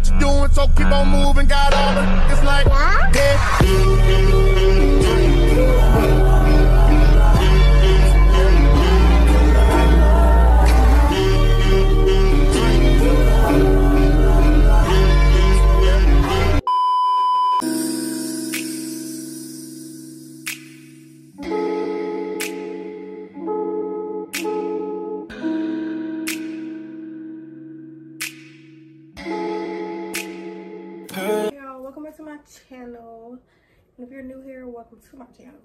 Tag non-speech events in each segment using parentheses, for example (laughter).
what you doing, so keep on moving. Got all the it's like yeah. Hey y'all, welcome back to my channel. And if you're new here, welcome to my channel.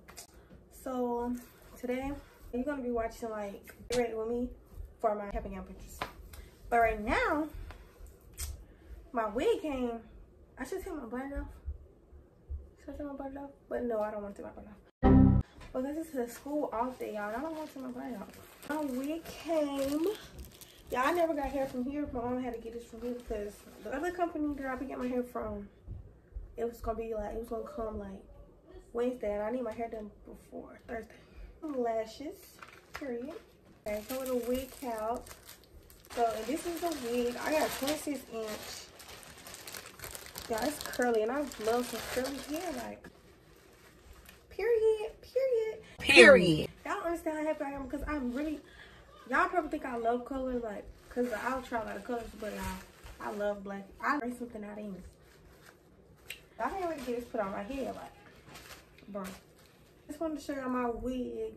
So today you're gonna be watching like ready with me for my cap and gown pictures. But right now, my wig came. I should take my bun off. Should I take my bun off? But no, I don't want to take my bun off. Because this is a school off day, y'all. I don't want to take my bun off. My wig came. Yeah, I never got hair from here. My mom had to get this from here because the other company that I be getting my hair from, it was gonna be like it was gonna come like Wednesday, and I need my hair done before Thursday. Lashes, period. Okay, so with a wig count. So and this is the wig. I got 26 inch. Yeah, it's curly, and I love some curly hair. Like, period, period, Period. Y'all understand how happy I am because I'm really. Y'all probably think I love color, like, cause I'll try a lot of colors, but I, I love black. I bring something out in this. I can't wait to get this put on my head, like, bro. Just wanted to show y'all my wig,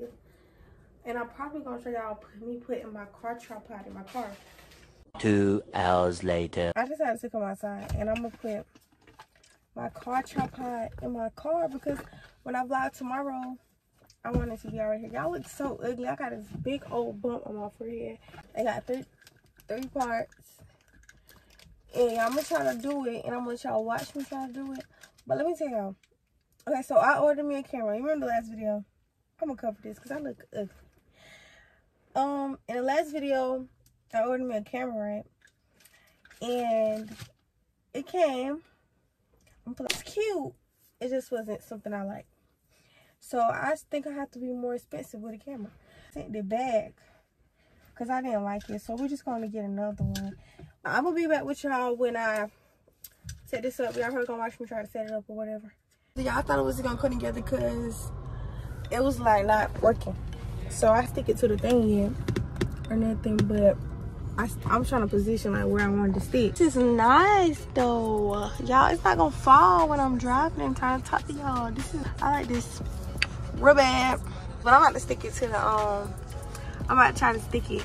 and I'm probably gonna show y'all put- me putting my car tripod in my car. Two hours later. I decided to come outside, and I'm gonna put my car tripod in my car because when I vlog tomorrow, I want it to be all right here. Y'all look so ugly. I got this big old bump on my forehead. I got three three parts. And I'm gonna try to do it and I'm gonna let y'all watch me try to do it. But let me tell y'all. Okay, so I ordered me a camera. You remember the last video? I'm gonna cover this because I look ugly. Um, in the last video, I ordered me a camera, right? And it came. It's cute. It just wasn't something I like. So I think I have to be more expensive with a camera. Sent it back because I didn't like it. So we're just going to get another one. I'm going to be back with y'all when I set this up. Y'all probably going to watch me try to set it up or whatever. Y'all thought it was going to come together because it was like not working. So I stick it to the thing here or nothing. But I, I'm trying to position like where I wanted to stick. This is nice though. Y'all, it's not going to fall when I'm driving and trying to talk to y'all. This is, I like this real bad. But I'm about to stick it to the, um, I'm about to try to stick it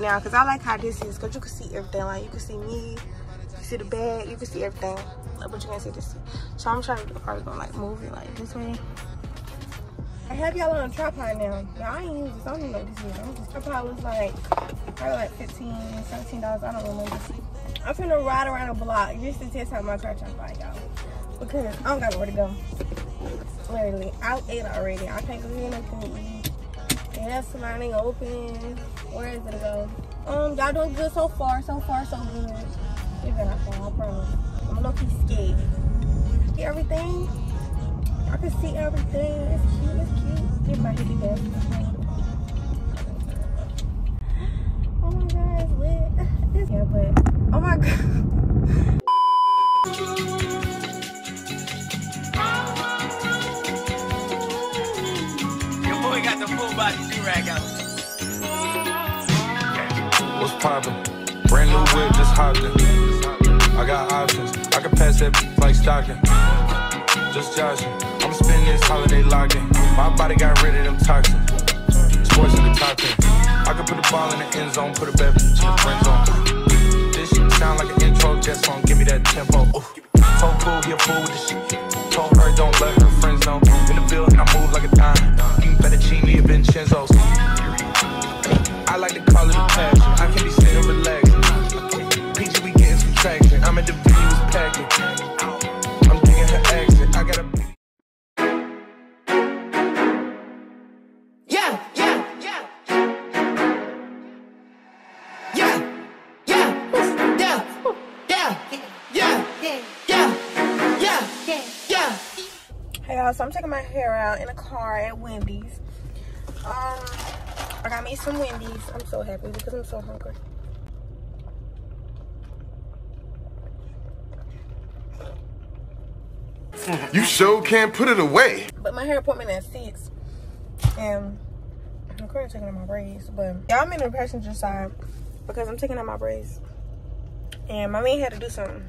now because I like how this is because you can see everything. Like you can see me, you can see the bag, you can see everything. But you can't see this. So I'm trying to do probably gonna like move it like this way. I have y'all on a tripod now. Y'all I ain't use this. I don't even know what this is. I'm tripod was like probably like 15 $17. I don't remember. I'm finna ride around a block just to test out my tripod, y'all. Because I don't got nowhere to go. Literally, I ate already. I can't go get to eat. The hair ain't open. Where is it go? Um, y'all doing good so far. So far, so good. It better not fall, I promise. I'm low-key scared. See everything? I can see everything. It's cute. It's cute. Get my hippie back. Oh my god, it's lit. Yeah, but oh my god. What's poppin'? Brand new whip, just hopped in. I got options. I can pass that like stocking. Just joshing. I'm spending this holiday locked in. My body got rid of them toxins. Sports in the top 10. I can put the ball in the end zone, put a bad bitch in the friend zone. This shit sound like an intro jet song. Give me that tempo. Ooh. Told cool, he a fool with the shit. Told her don't let her yeah, yeah, yeah, yeah. Hey y'all, so I'm taking my hair out in a car at Wendy's. Um, I got me some Wendy's. I'm so happy because I'm so hungry. You sure can't put it away. But my hair appointment at six, and I'm currently taking out my braids. But yeah, I'm in the passenger side because I'm taking out my braids, and my man had to do something.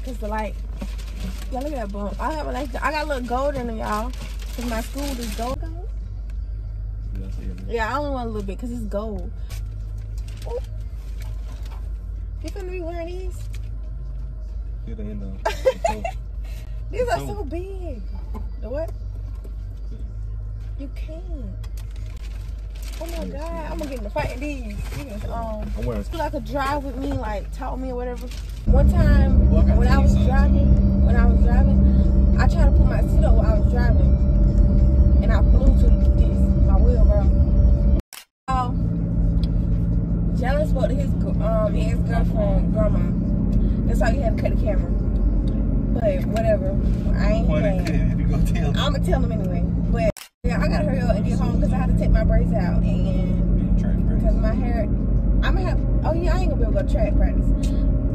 because the light. Yeah, look at that bump. I have a like I got a little gold in them, y'all. Cause my school is gold. Yeah, I only want a little bit because it's gold. Ooh. You gonna be wearing these? (laughs) These are so big. The what? You can't. Oh my god, I'm gonna get in the fight in these. Um, I'm wearing. like a drive with me, like talk me or whatever. One time when I was driving, when I was driving, I tried to put my seat up while I was driving, and I flew to this my wheelbarrow. Um, Jalen spoke to his um ex girlfriend grandma. That's how you had to cut the camera. But whatever, I ain't paying. I'ma tell him anyway. But yeah, I gotta hurry up to take my braids out and because my hair, I'm gonna have. Oh yeah, I ain't gonna be able to go track practice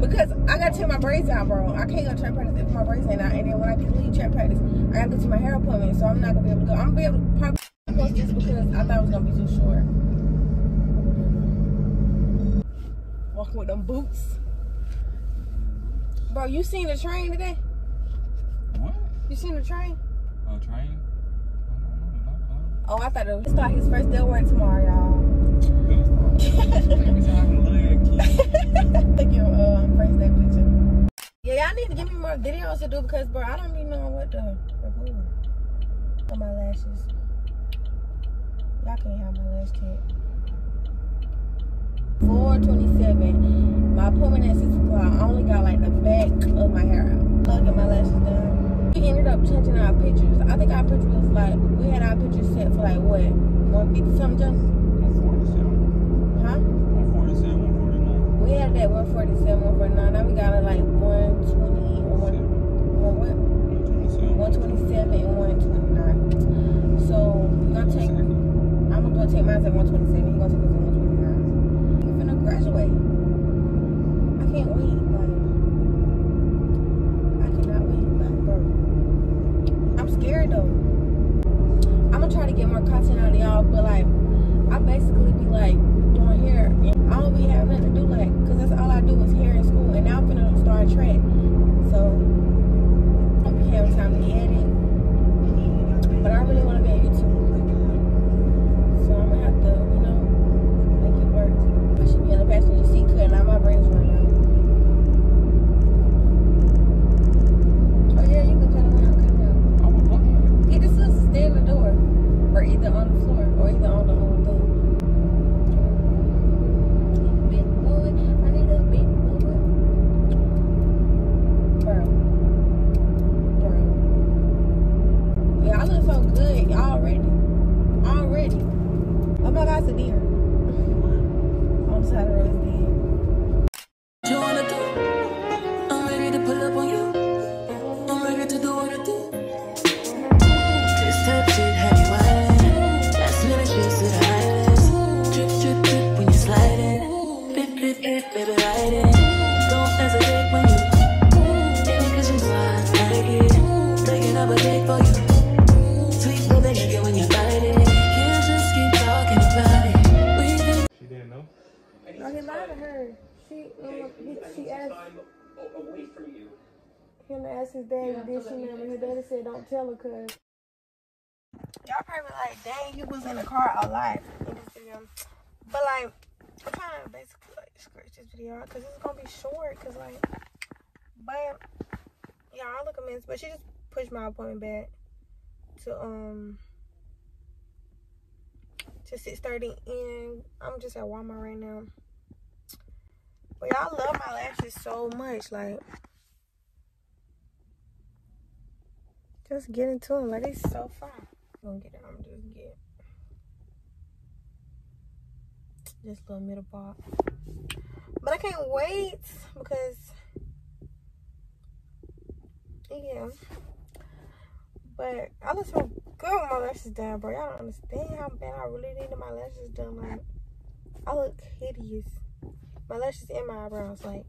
because I gotta take my braids out, bro. I can't go track practice if my braids ain't out. And then when I get leave track practice, I gotta go to my hair appointment, so I'm not gonna be able to go. I'm gonna be able to probably post this because I thought it was gonna be too short. Walking with them boots, bro. You seen the train today? What? You seen the train? Oh, train? Oh, I thought it was start his first day of work tomorrow, y'all. (laughs) Look your uh, first day picture. Yeah, y'all need to give me more videos to do because, bro, I don't be knowing what to record on my lashes. Y'all can't have my lash tint. 427. My appointment at 6 o'clock. I only got like the back of my hair out. I'll get my lashes done. We ended up changing our pictures. I think our picture was like, we had our pictures set for like what? 150 something, Justin? Huh? 147, 149. We had that 147, 149. Now we got it like 120 or one, one what? 127 and 129. So we're gonna take. I'm gonna go take mine at 127. You're gonna take his at 129. We're gonna graduate. I can't wait. Like, I cannot wait. Like, bro. I'm though. I'm gonna try to get more content out of y'all, but like, I basically be like doing hair, and I don't be having nothing to do like, cause that's all I do is hair in school, and now I'm gonna start track. So I don't be having time to edit, but I really want to be on YouTube. So I'm gonna have to, you know, make it work. I should be in the passenger seat cutting out my braids right now. Oh yeah, you can cut them out, cut them out. Either sister stay in the door, or either on the floor, or either on the whole thing. Big boy, I need a big boy. Bro. Bro. Yeah, I look so good already. Already. It's a deer. Him to ask his daddy, did she know? And his daddy said, don't tell her, cause y'all probably like, dang, you was in the car a lot in this video. But like, I'm trying to basically like scratch this video out, cause it's gonna be short, cause like, but Yeah, I look a mess, but she just pushed my appointment back to um to six thirty, and I'm just at Walmart right now. But y'all love my lashes so much, like just get into them, like it's so fun. I'm gonna get it. I'm just get this little middle part, but I can't wait because yeah. But I look so good with my lashes done, bro. Y'all don't understand how bad I really needed my lashes done. Like, I look hideous. My lashes and my eyebrows. Like,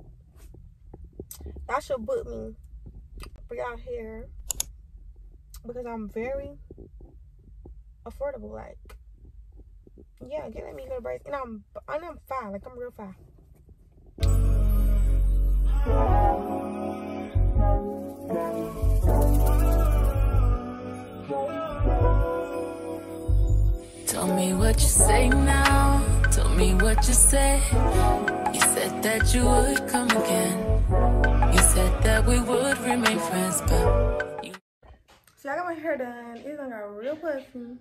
y'all should book me for y'all hair because I'm very affordable. Like, yeah, get let me go to braids, and I'm and I'm fine. Like, I'm real fine. Tell me what you say now. Tell me what you say. You said that you would come again. You said that we would remain friends, but I got my hair done. It's done got real puffy.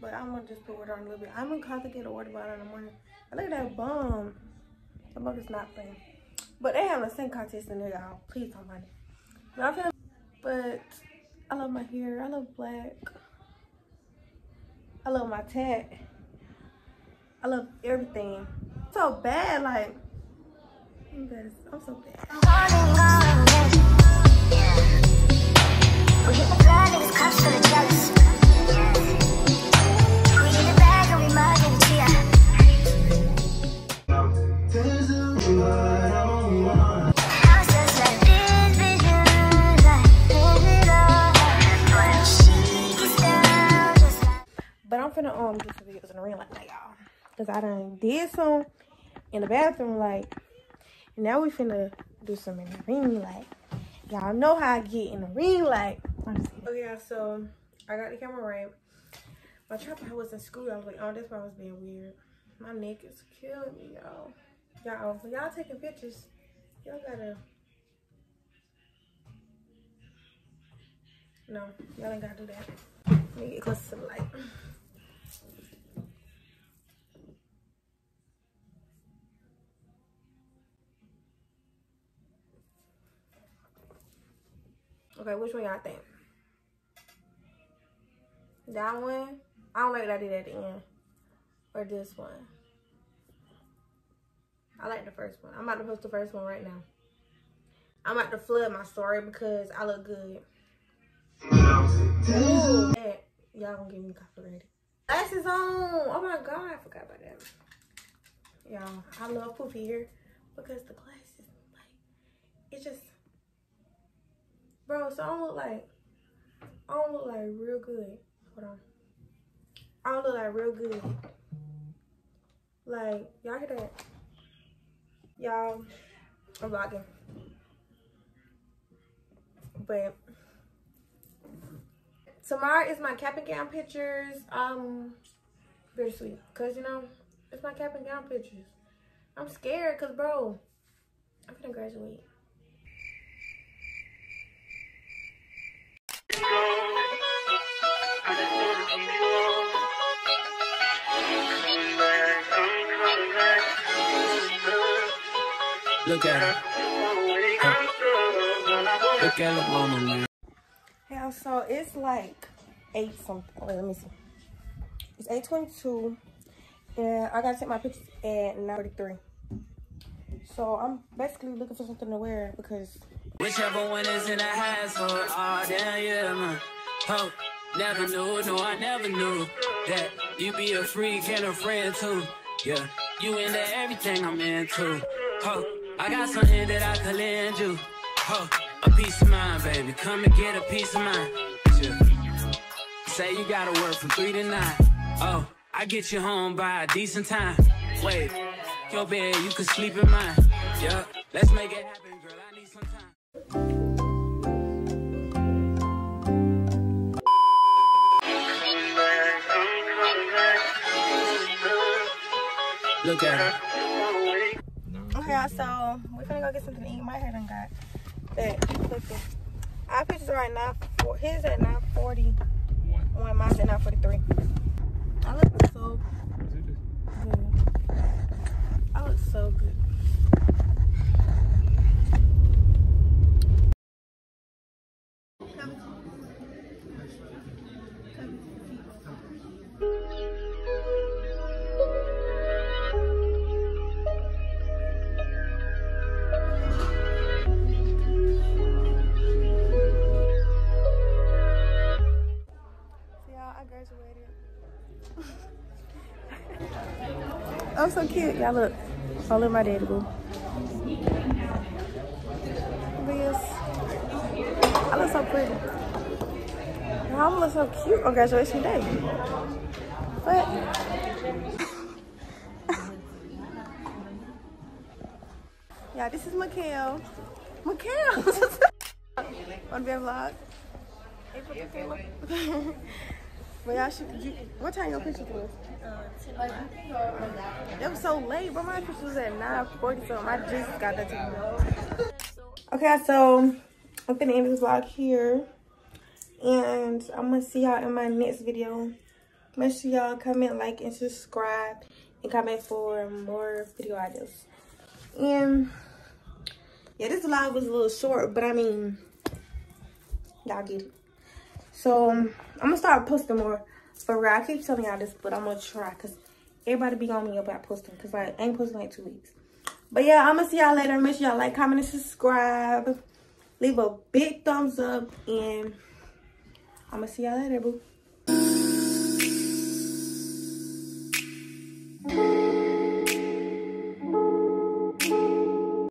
But I'm gonna just put water on a little bit. I'm gonna call to get a water bottle in the morning. And look at that bum. The bum is not playing. But they having a sing contest in there, y'all. Please don't mind it. But finna, but I love my hair. I love black. I love my tat. I love everything. So bad, like I'm. I'm so bad. But I'm finna um do some videos in the ring like that, y'all. Cause I done did some in the bathroom, like now we finna do some in the ring like y'all know how I get in the ring like okay oh, yeah, so I got the camera right. My tripod wasn't screwed. I was like, oh that's why I was being weird. My neck is killing me, y'all. Y'all when y'all taking pictures, y'all gotta No, y'all ain't gotta do that. Let me get close to the light. Okay, which one y'all think? That one? I don't like that I did at the end. Or this one. I like the first one. I'm about to post the first one right now. I'm about to flood my story because I look good. Y'all gonna give me copyrighted. Glasses on. Oh my god, I forgot about that. Y'all, I love poofy here because the glasses, like, it's just, bro. So I don't look like, I don't look like real good. Hold on. I don't look like real good. Like, y'all hear that? Y'all, I'm vlogging. But tomorrow is my cap and gown pictures. Um, bittersweet, cause you know it's my cap and gown pictures. I'm scared, cause bro, I'm gonna graduate. Look at her. Huh. Look at mama, man. Yeah, so it's like eight something. Wait, let me see. It's eight twenty-two, and I gotta take my pictures at nine thirty-three. So I'm basically looking for something to wear because Whichever one is in the hassle. Oh, damn, yeah, man. Oh, never knew, no, I never knew that you be a freak and a friend too. Yeah, you into everything I'm into. Oh, I got something that I could lend you. Oh, a piece of mind, baby. Come and get a piece of mind. Yeah. Say you gotta work from three to nine. Oh, I get you home by a decent time. Wait, your bed, you can sleep in mine. Yeah, let's make it happen, girl. I need some time. Look at her. Okay, so we're gonna go get something to eat. My hair done got that. At Our pictures are at 9 4 his at 940. One. One mine's at 943. I look so good. I look so good. I'm so cute. Y'all look. I look my daddy boo. Yes, I look so pretty. And I'm look so cute on graduation day. But (laughs) yeah, this is Mikhail. Mikhail. (laughs) On their vlog. (laughs) but y'all should. You, what time your picture was? It was so late, but my picture was at 9:40, so I just got that to Okay, so I'm gonna end this vlog here, and I'm gonna see y'all in my next video. Make sure y'all comment, like, and subscribe, and comment for more video ideas. And yeah, this vlog was a little short, but I mean, y'all get it. So I'm gonna start posting more for real. I keep telling y'all this, but I'm gonna try because everybody be on me about posting because I ain't posting like two weeks. But yeah, I'm gonna see y'all later. Make sure y'all like, comment, and subscribe. Leave a big thumbs up, and I'm gonna see y'all later, boo.